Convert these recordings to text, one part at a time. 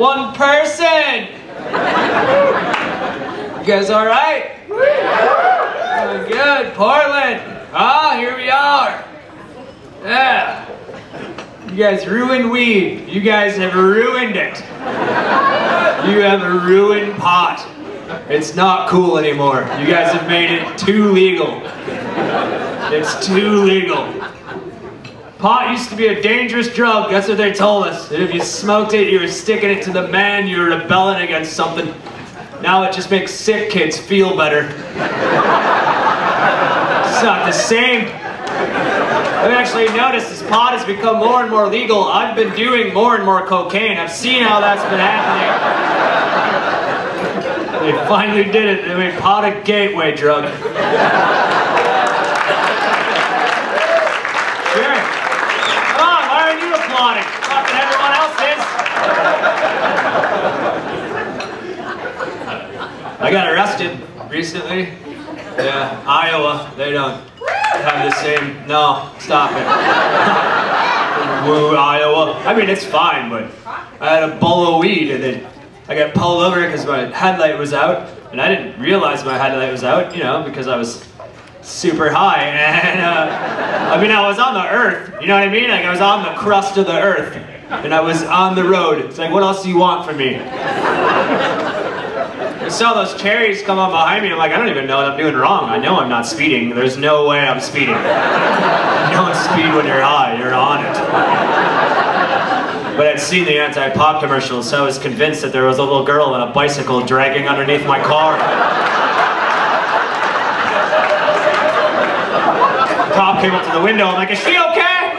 One person! You guys alright? Oh, good. Portland! Ah, here we are! Yeah. You guys ruined weed. You guys have ruined it. You have ruined pot. It's not cool anymore. You guys have made it too legal. It's too legal. Pot used to be a dangerous drug, that's what they told us. And if you smoked it, you were sticking it to the man, you were rebelling against something. Now it just makes sick kids feel better. It's not the same. I've actually noticed as pot has become more and more legal, I've been doing more and more cocaine. I've seen how that's been happening. They finally did it. They made pot a gateway drug. Sure. Come on, why aren't you applauding? Fucking everyone else is. I got arrested recently. Yeah, Iowa, they don't have the same. No, stop it. Woo, Iowa. I mean, it's fine, but I had a bowl of weed and then I got pulled over because my headlight was out, and I didn't realize my headlight was out, you know, because I was super high, and uh, I mean, I was on the earth, you know what I mean? Like, I was on the crust of the earth, and I was on the road. It's like, what else do you want from me? I saw those cherries come up behind me, I'm like, I don't even know what I'm doing wrong. I know I'm not speeding. There's no way I'm speeding. You don't speed when you're high, you're on it. But I'd seen the anti-pop commercials, so I was convinced that there was a little girl on a bicycle dragging underneath my car. Cop came up to the window, I'm like, is she okay?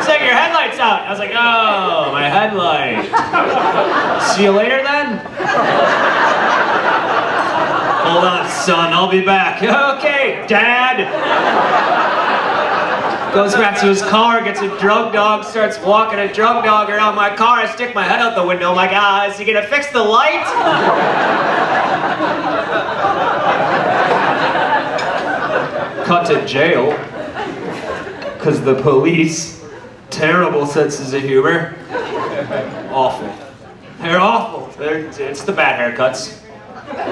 It's headlight's out. I was like, oh, my headlight. See you later then? Hold on, son, I'll be back. Okay, dad goes back to his car, gets a drug dog, starts walking a drug dog around my car. I stick my head out the window. I'm like, ah, is he gonna fix the light? Cut to jail. Because the police, terrible senses of humor. Awful. They're awful. They're, it's the bad haircuts,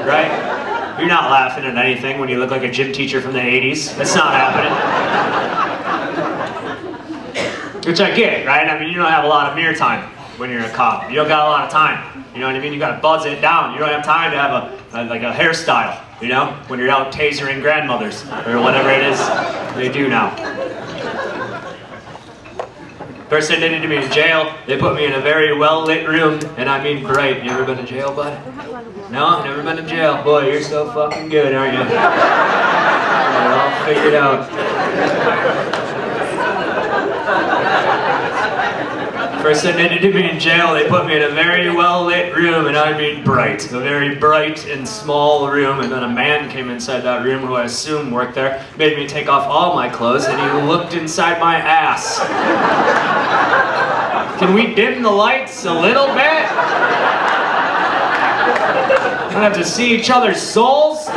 right? You're not laughing at anything when you look like a gym teacher from the 80s. That's not happening. Which I get, right? I mean, you don't have a lot of mirror time when you're a cop. You don't got a lot of time. You know what I mean? You got to buzz it down. You don't have time to have a, a, like a hairstyle. You know, when you're out tasering grandmothers or whatever it is they do now. First they did to me in jail, they put me in a very well lit room, and I mean bright. You ever been to jail, bud? No, never been to jail. Boy, you're so fucking good, aren't you? Got it all figured out. First admitted to me in jail, they put me in a very well lit room, and I mean bright. A very bright and small room, and then a man came inside that room who I assume worked there, made me take off all my clothes, and he looked inside my ass. Can we dim the lights a little bit? We don't have to see each other's souls?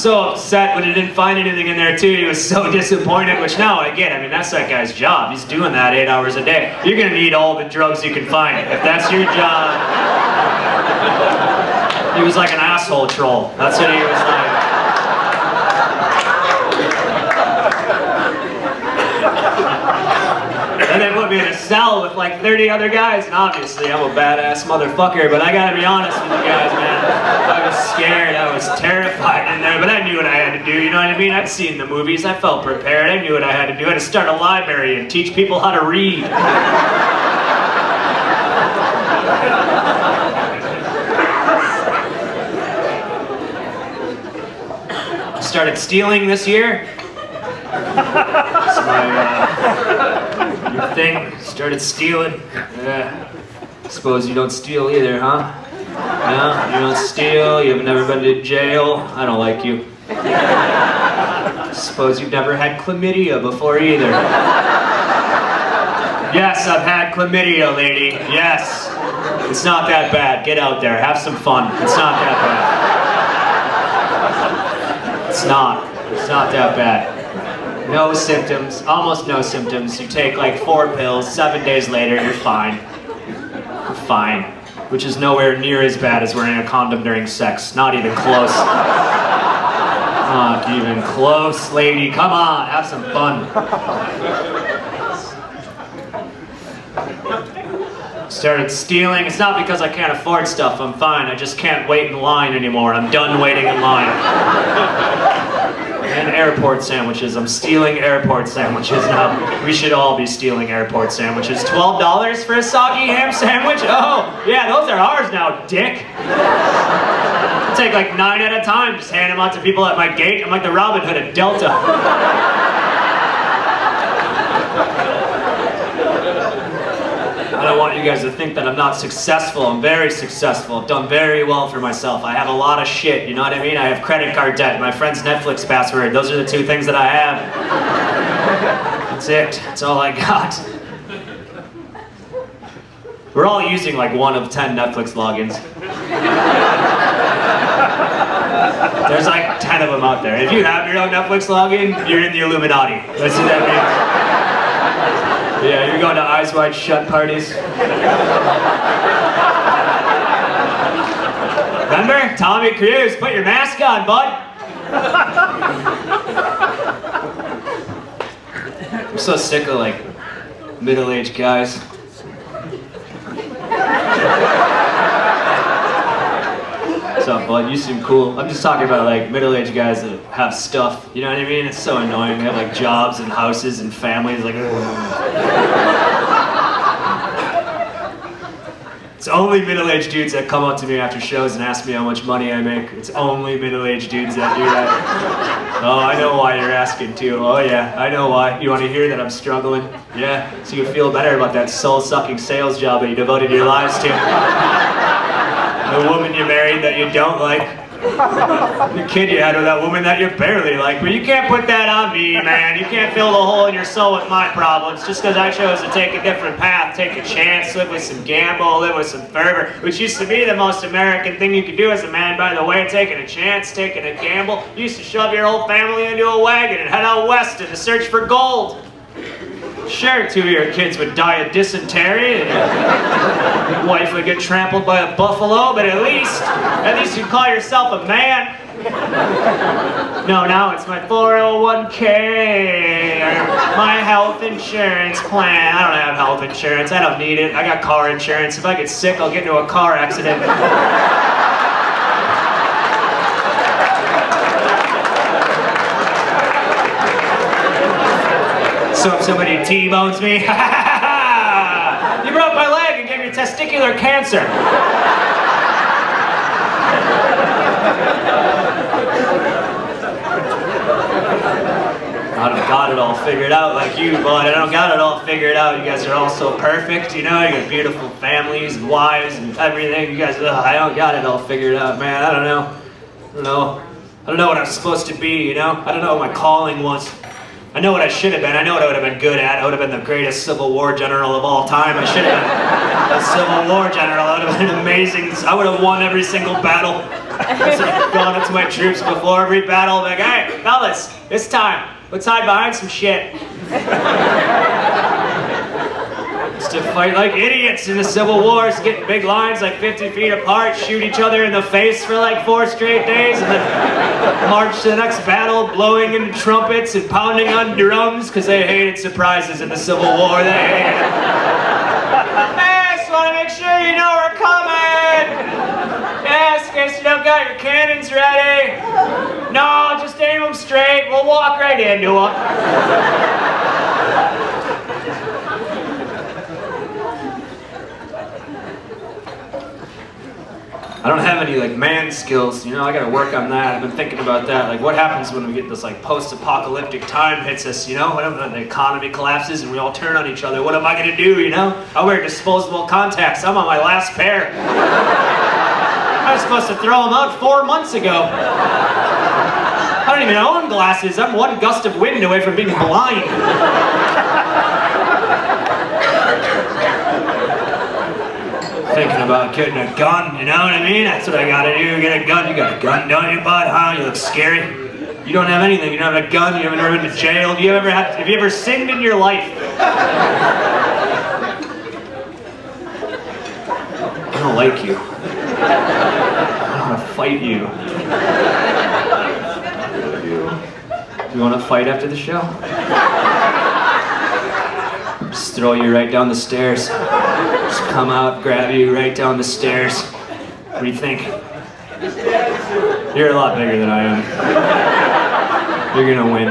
so upset when he didn't find anything in there too. He was so disappointed, which now I get. I mean, that's that guy's job. He's doing that eight hours a day. You're gonna need all the drugs you can find. If that's your job. He was like an asshole troll. That's what he was like. And they put me in a cell with like 30 other guys, and obviously I'm a badass motherfucker, but I gotta be honest with you guys, man. I was scared, I was terrified in there, but I knew what I had to do, you know what I mean? I'd seen the movies, I felt prepared, I knew what I had to do. I had to start a library and teach people how to read. I started stealing this year. My, uh, new thing. Started stealing. Yeah. Suppose you don't steal either, huh? No, you don't steal. You've never been to jail. I don't like you. I suppose you've never had chlamydia before either. Yes, I've had chlamydia, lady. Yes. It's not that bad. Get out there. Have some fun. It's not that bad. It's not. It's not that bad. No symptoms, almost no symptoms. You take like four pills, seven days later, you're fine. You're fine. Which is nowhere near as bad as wearing a condom during sex. Not even close. Not even close, lady. Come on, have some fun. Started stealing. It's not because I can't afford stuff. I'm fine. I just can't wait in line anymore. I'm done waiting in line. And airport sandwiches. I'm stealing airport sandwiches now. We should all be stealing airport sandwiches. $12 for a soggy ham sandwich? Oh, yeah, those are ours now, dick. I take like nine at a time, just hand them out to people at my gate. I'm like the Robin Hood of Delta. I want you guys to think that I'm not successful. I'm very successful. I've done very well for myself. I have a lot of shit, you know what I mean? I have credit card debt, my friend's Netflix password. Those are the two things that I have. That's it. That's all I got. We're all using like one of 10 Netflix logins. There's like 10 of them out there. If you have your own Netflix login, you're in the Illuminati. That's what that means. Yeah, you're going to Eyes Wide Shut parties. Remember? Tommy Cruise, put your mask on, bud. I'm so sick of like middle-aged guys. What's up, bud? You seem cool. I'm just talking about like middle-aged guys that have stuff. You know what I mean? It's so annoying. They have like jobs and houses and families. Like, it's only middle-aged dudes that come up to me after shows and ask me how much money I make. It's only middle-aged dudes that do that. Oh, I know why you're asking too. Oh yeah, I know why. You want to hear that I'm struggling? Yeah, so you feel better about that soul-sucking sales job that you devoted your lives to the woman you married that you don't like, the kid you had with that woman that you barely like. But you can't put that on me, man. You can't fill the hole in your soul with my problems just because I chose to take a different path, take a chance, live with some gamble, live with some fervor, which used to be the most American thing you could do as a man, by the way, taking a chance, taking a gamble. You used to shove your whole family into a wagon and head out west in the search for gold. Sure, two of your kids would die of dysentery, and your wife would get trampled by a buffalo, but at least, at least you call yourself a man. No, now it's my 401k, my health insurance plan. I don't have health insurance, I don't need it. I got car insurance. If I get sick, I'll get into a car accident. So if somebody T-bones me, you broke my leg and gave me testicular cancer. I don't got it all figured out like you, but I don't got it all figured out. You guys are all so perfect, you know? You got beautiful families and wives and everything. You guys, ugh, I don't got it all figured out, man. I don't know. I don't know. I don't know what I'm supposed to be, you know? I don't know what my calling was. I know what I should have been. I know what I would have been good at. I would have been the greatest Civil War general of all time. I should have been a Civil War general. I would have been amazing. I would have won every single battle. I would have gone into my troops before every battle. Like, hey, fellas, it's time. Let's hide behind some shit to fight like idiots in the Civil Wars, get big lines like 50 feet apart, shoot each other in the face for like four straight days, and then march to the next battle, blowing in trumpets and pounding on drums because they hated surprises in the Civil War. They hated it. Hey, just want to make sure you know we're coming. Yes, in case you don't got your cannons ready. No, just aim them straight. We'll walk right into them. I don't have any like man skills, you know, I gotta work on that. I've been thinking about that. Like what happens when we get this like post-apocalyptic time hits us, you know? When the economy collapses and we all turn on each other, what am I gonna do, you know? I wear disposable contacts. I'm on my last pair. I was supposed to throw them out four months ago. I don't even own glasses. I'm one gust of wind away from being blind. thinking about getting a gun, you know what I mean? That's what I gotta do, get a gun. You got a gun, don't you, bud, huh? You look scary. You don't have anything. You don't have a gun. You haven't ever been to jail. Do you ever have? Have you ever sinned in your life? I don't like you. I want to fight you. Do you want to fight after the show? Just throw you right down the stairs. Come out, grab you right down the stairs. What do you think? You're a lot bigger than I am. You're gonna win.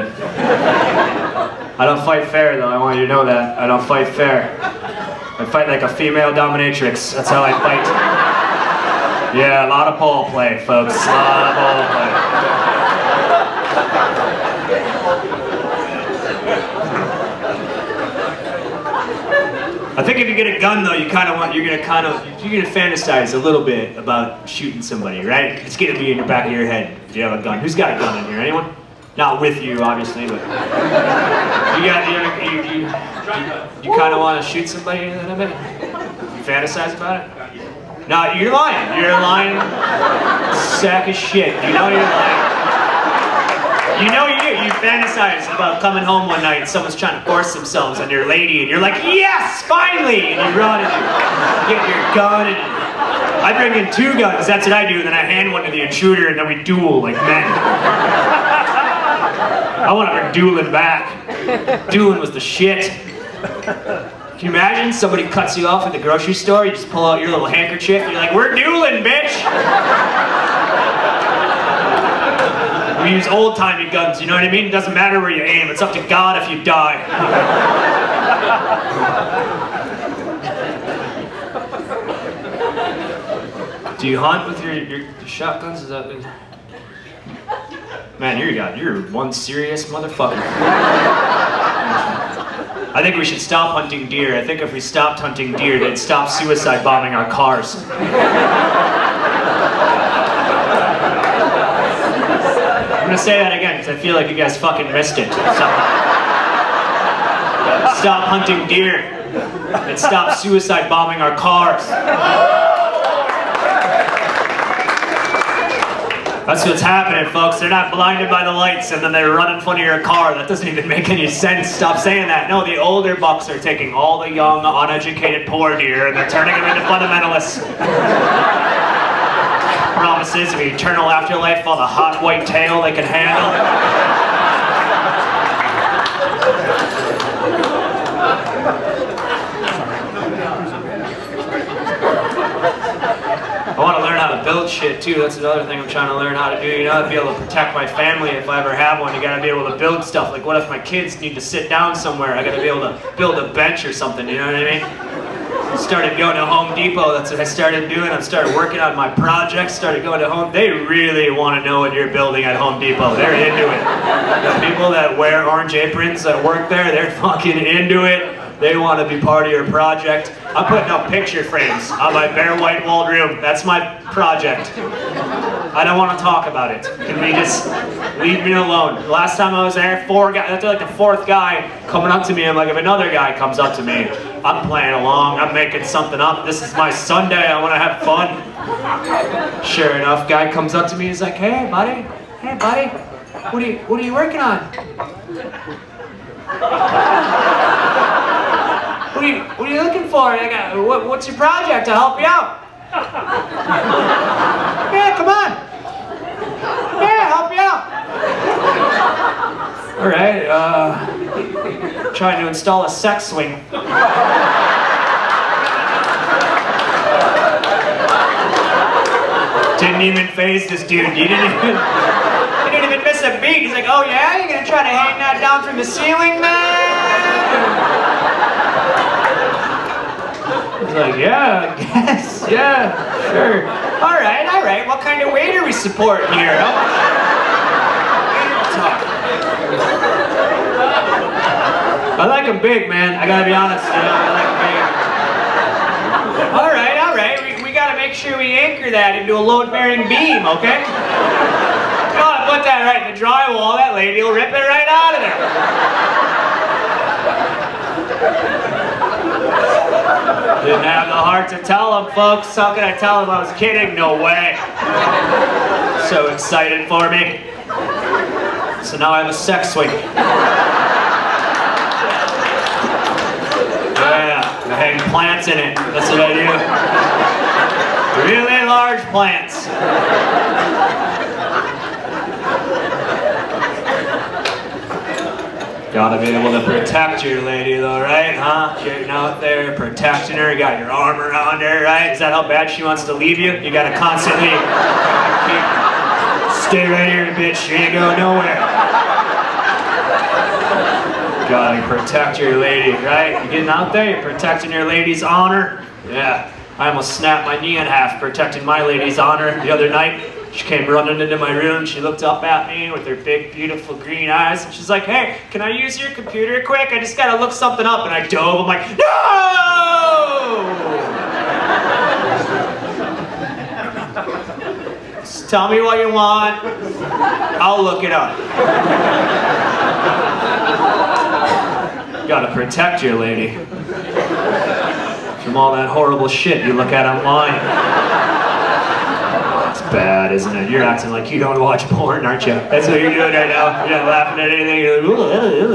I don't fight fair though, I want you to know that. I don't fight fair. I fight like a female dominatrix. That's how I fight. Yeah, a lot of ball play, folks. A lot of ball play. I think if you get a gun though, you kind of want, you're gonna kind of, you're gonna fantasize a little bit about shooting somebody, right? It's gonna be in the back of your head. Do you have a gun? Who's got a gun in here? Anyone? Not with you, obviously, but you got, you, you, you, you, you kind of want to shoot somebody in a bit? You fantasize about it? No, you're lying. You're lying sack of shit. You know you're lying. You know you do. You fantasize about coming home one night and someone's trying to force themselves on your lady and you're like, yes, finally! And you run and you get your gun and I bring in two guns, that's what I do, and then I hand one to the intruder and then we duel like men. I want to dueling back. Dueling was the shit. Can you imagine somebody cuts you off at the grocery store, you just pull out your little handkerchief, and you're like, we're dueling, bitch! Use old-timey guns, you know what I mean? It doesn't matter where you aim, it's up to God if you die. Do you hunt with your, your, your shotguns? Is that... Man, you're, you're one serious motherfucker. I think we should stop hunting deer. I think if we stopped hunting deer, they'd stop suicide bombing our cars. I'm gonna say that again because I feel like you guys fucking missed it. So, stop hunting deer and stop suicide bombing our cars. That's what's happening, folks. They're not blinded by the lights and then they run in front of your car. That doesn't even make any sense. Stop saying that. No, the older bucks are taking all the young, uneducated poor deer and they're turning them into fundamentalists. Promises of eternal afterlife on the hot white tail they can handle. I want to learn how to build shit too. That's another thing I'm trying to learn how to do. You know, to be able to protect my family if I ever have one. You got to be able to build stuff. Like, what if my kids need to sit down somewhere? I got to be able to build a bench or something. You know what I mean? Started going to Home Depot. That's what I started doing. I started working on my projects. Started going to Home. They really want to know what you're building at Home Depot. They're into it. The people that wear orange aprons that work there, they're fucking into it. They want to be part of your project. I'm putting up picture frames on my bare white walled room. That's my project. I don't want to talk about it. Can we just leave me alone? Last time I was there, four guys, that's like the fourth guy coming up to me. I'm like, if another guy comes up to me, I'm playing along, I'm making something up. This is my Sunday, I want to have fun. Sure enough, guy comes up to me, he's like, hey buddy, hey buddy, what are you, what are you working on? What are you, what are you looking for? I got, what, what's your project? I'll help you out. yeah, come on. Yeah, help you out. All right, uh, trying to install a sex swing. Didn't even faze this dude. He didn't even, he didn't even miss a beat. He's like, oh yeah, you're gonna try to hang that down from the ceiling, man? He's like, yeah, I guess, yeah, sure. All right, all right. What kind of weight are we supporting here? How much? Talk. I like him big, man. I gotta be honest. You know, I like him big. All right, all right. We, we gotta make sure we anchor that into a load-bearing beam, okay? Gotta put that right in the drywall. That lady will rip it right out of there. Didn't have the heart to tell him, folks. How could I tell him I was kidding? No way. So excited for me. So now I have a sex swing. Yeah, I hang plants in it. That's what I do. Really large plants. Gotta be able to protect your lady though, right? Huh? Getting out there, protecting her, you got your arm around her, right? Is that how bad she wants to leave you? You gotta constantly stay right here, bitch. She ain't going nowhere. Gotta protect your lady, right? You're getting out there, you're protecting your lady's honor. Yeah. I almost snapped my knee in half protecting my lady's honor the other night. She came running into my room. She looked up at me with her big, beautiful green eyes. And she's like, hey, can I use your computer quick? I just gotta look something up. And I dove. I'm like, no! Just tell me what you want. I'll look it up. Gotta protect your lady from all that horrible shit you look at online It's bad, isn't it? You're acting like you don't watch porn, aren't you? That's what you're doing right now. You're not laughing at anything. You're like, ooh, ooh, ooh,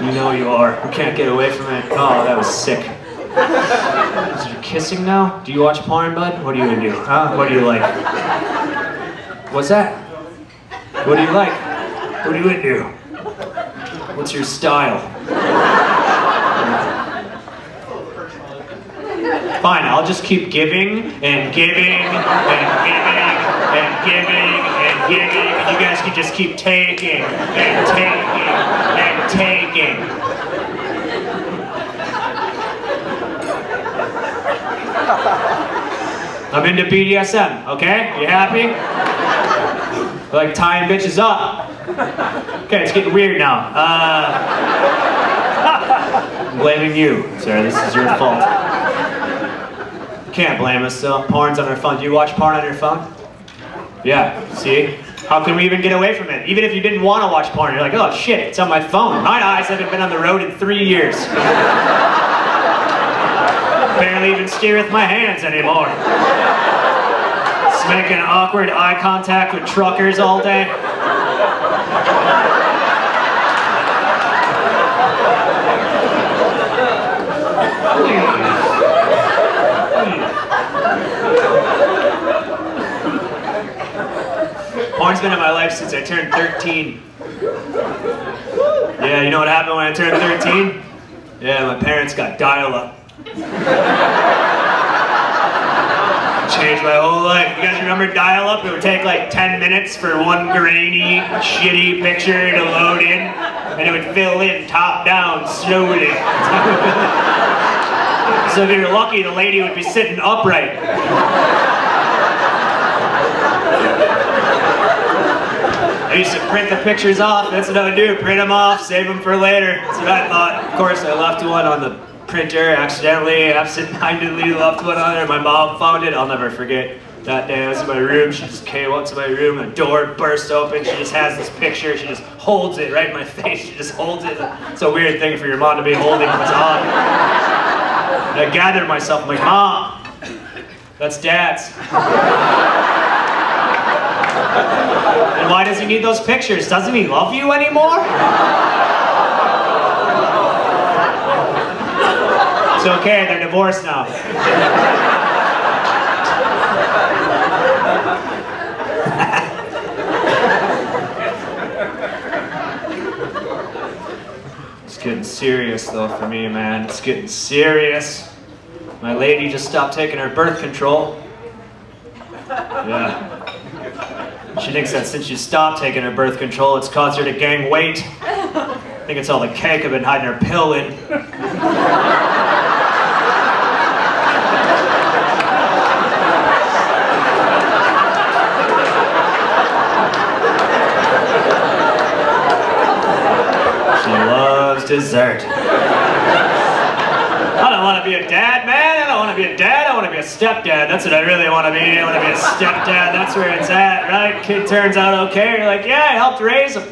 ooh. You know you are. You can't get away from it. Oh, that was sick. Is you kissing now? Do you watch porn, bud? What are you into? Huh? What do you like? What's that? What do you like? What are you into? What's your style? Fine, I'll just keep giving and giving and giving and giving and giving, and you guys can just keep taking and taking and taking. I'm into BDSM, okay? You happy? I like tying bitches up. Okay, it's getting weird now. Uh, I'm blaming you, sir. This is your fault. You Can't blame us though. Porn's on our phone. Do you watch porn on your phone? Yeah, see? How can we even get away from it? Even if you didn't want to watch porn, you're like, oh shit, it's on my phone. My eyes haven't been on the road in three years. Barely even steer with my hands anymore. Making awkward eye contact with truckers all day. Porn's been in my life since I turned 13. Yeah, you know what happened when I turned 13? Yeah, my parents got dial-up. Changed my whole life. You guys remember dial-up? It would take like 10 minutes for one grainy, shitty picture to load in, and it would fill in top down slowly. so if you were lucky, the lady would be sitting upright. I used to print the pictures off. That's what I would do. Print them off, save them for later. That's what I thought. Of course, I left one on the printer accidentally, absent-mindedly left one on there. My mom found it. I'll never forget. That day I was in my room. She just came up to my room. The door burst open. She just has this picture. She just holds it right in my face. She just holds it. It's a weird thing for your mom to be holding what's on. And I gathered myself. I'm like, Mom, that's Dad's. And why does he need those pictures? Doesn't he love you anymore? It's okay, they're divorced now. it's getting serious though for me, man. It's getting serious. My lady just stopped taking her birth control. Yeah. She thinks that since she stopped taking her birth control, it's caused her to gain weight. I think it's all the cake I've been hiding her pill in. She loves dessert. I don't want to be a dad, man. I don't want to be a dad I want to be a stepdad. That's what I really want to be. I want to be a stepdad. That's where it's at, right? Kid turns out okay. You're like, yeah, I helped raise him.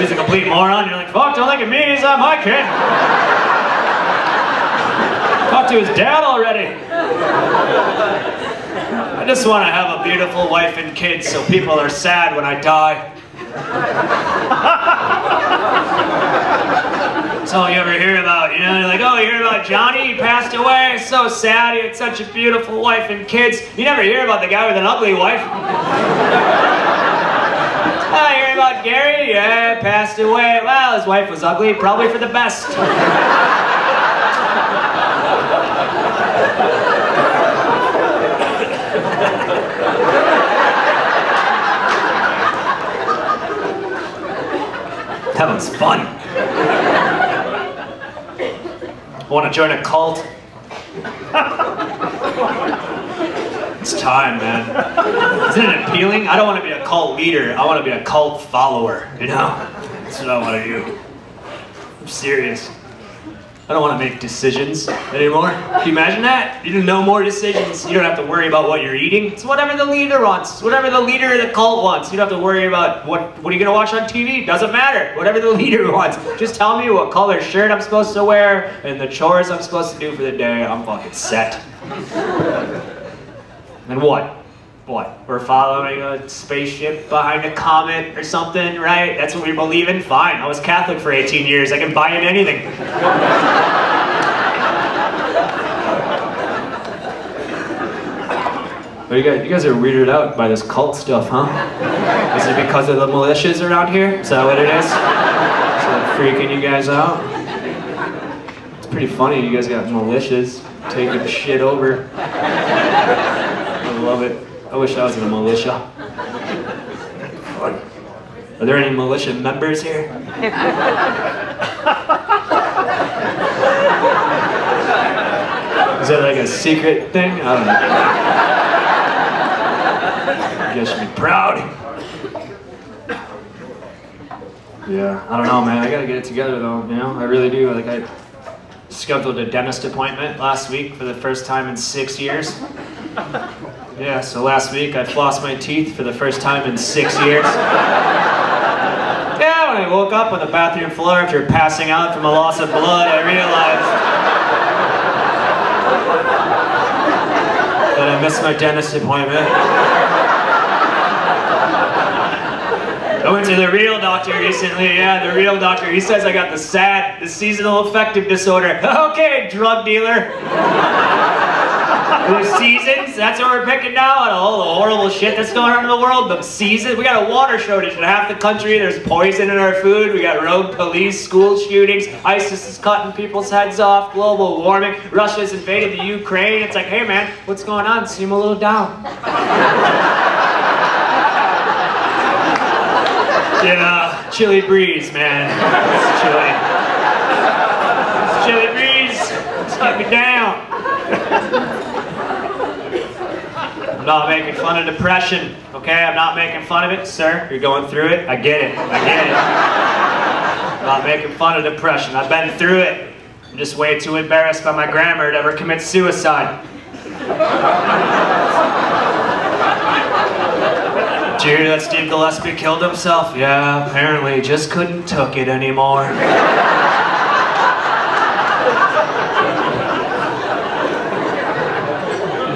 He's a complete moron. You're like, fuck, don't look at me. He's not my kid. Talk to his dad already. I just want to have a beautiful wife and kids so people are sad when I die. All you ever hear about, you know? You're like, oh, you hear about Johnny? He passed away. So sad. He had such a beautiful wife and kids. You never hear about the guy with an ugly wife. you hear about Gary? Yeah, passed away. Well, his wife was ugly, probably for the best. That was fun. Want to join a cult? it's time, man. Isn't it appealing? I don't want to be a cult leader. I want to be a cult follower, you know? That's what I want to do. I'm serious. I don't want to make decisions anymore. Can you imagine that? You no more decisions. You don't have to worry about what you're eating. It's whatever the leader wants. It's whatever the leader of the cult wants. You don't have to worry about what what are you gonna watch on TV. Doesn't matter. Whatever the leader wants. Just tell me what color shirt I'm supposed to wear and the chores I'm supposed to do for the day. I'm fucking set. and what? What? We're following a spaceship behind a comet or something, right? That's what we believe in? Fine. I was Catholic for 18 years. I can buy in anything. But oh, you guys, you guys are weirded out by this cult stuff, huh? Is it because of the militias around here? Is that what it is? Is it freaking you guys out? It's pretty funny. You guys got militias taking shit over. I wish I was in a militia. Are there any militia members here? Is that like a secret thing? I don't know. You should be proud. Yeah, I don't know, man. I gotta get it together though. You know, I really do. Like I scheduled a dentist appointment last week for the first time in six years. Yeah, so last week I flossed my teeth for the first time in six years. Yeah, when I woke up on the bathroom floor after passing out from a loss of blood, I realized that I missed my dentist appointment. I went to the real doctor recently, yeah, the real doctor. He says I got the SAD, the seasonal affective disorder. Okay, drug dealer. The seasons, that's what we're picking now, and all the horrible shit that's going on in the world. The seasons, we got a water shortage in half the country. There's poison in our food. We got rogue police, school shootings. ISIS is cutting people's heads off. Global warming. Russia's invaded the Ukraine. It's like, hey man, what's going on? Seem a little down. Yeah, chilly breeze, man. It's chilly. It's chilly breeze. Got me down. I'm not making fun of depression, okay? I'm not making fun of it, sir. You're going through it. I get it. I get it. I'm not making fun of depression. I've been through it. I'm just way too embarrassed by my grammar to ever commit suicide. Did you hear that Steve Gillespie killed himself? Yeah, apparently, just couldn't took it anymore.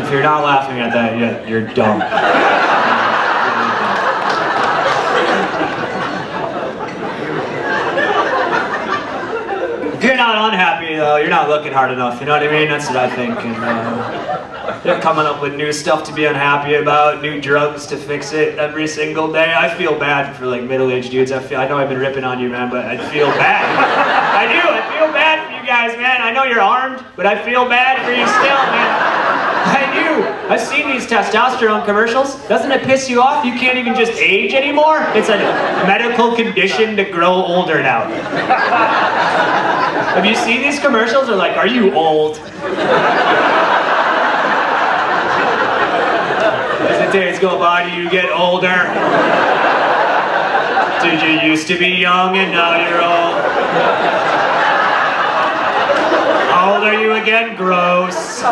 If you're not laughing at that yet, you're dumb. If you're not unhappy, though, you're not looking hard enough. You know what I mean? That's what I think. And, uh, you're coming up with new stuff to be unhappy about, new drugs to fix it every single day. I feel bad for like middle-aged dudes. I feel. I know I've been ripping on you, man, but I feel bad. I do. I feel bad for you guys, man. I know you're armed, but I feel bad for you still, man. I've seen these testosterone commercials. Doesn't it piss you off? You can't even just age anymore. It's a medical condition to grow older now. Have you seen these commercials? They're like, are you old? As the days go by, do you get older? Did you used to be young and now you're old? How old are you again? Gross.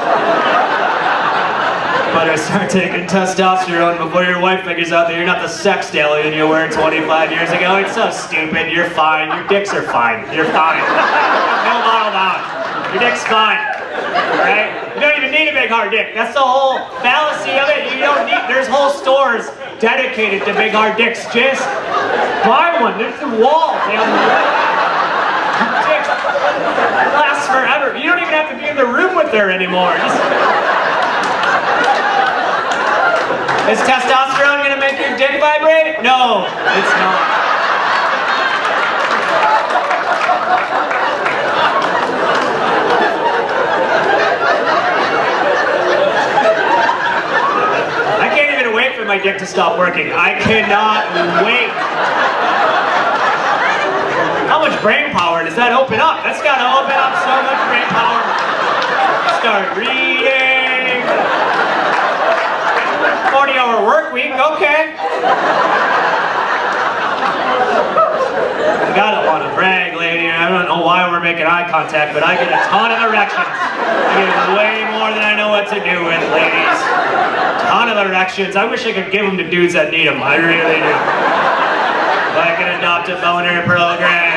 Better start taking testosterone before your wife figures out that you're not the sex stallion you were 25 years ago. It's so stupid. You're fine. Your dicks are fine. You're fine. No bottle down. Your dick's fine. Right? You don't even need a big hard dick. That's the whole fallacy of it. You don't need, there's whole stores dedicated to big hard dicks. Just buy one. There's the walls. They have dicks. Lasts forever. You don't even have to be in the room with her anymore. Just... Is testosterone gonna make your dick vibrate? No, it's not. I can't even wait for my dick to stop working. I cannot wait. How much brain power does that open up? That's gotta open up so much brain power. Start reading. Week, okay. I gotta want to brag, lady. I don't know why we're making eye contact, but I get a ton of erections. I get way more than I know what to do with, ladies. Ton of erections. I wish I could give them to dudes that need them. I really do. Like an adoptive boner program.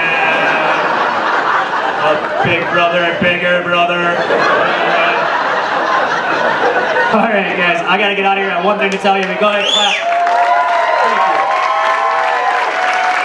A big brother, a bigger brother. All right, guys, I gotta get out of here. I have one thing to tell you. Go ahead, clap.